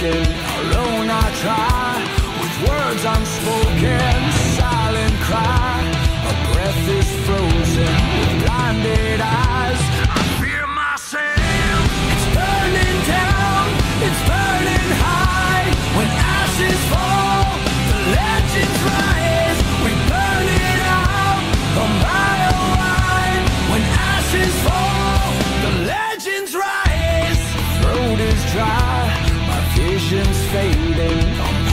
broken. Alone I try with words unspoken. Silent cry, a breath is frozen with blinded eyes. I fear myself. It's burning down. It's burning high. When ashes fall, the legends rise. We burn it out a mile wide. When ashes fall, the legends rise. Throat is dry visions fading.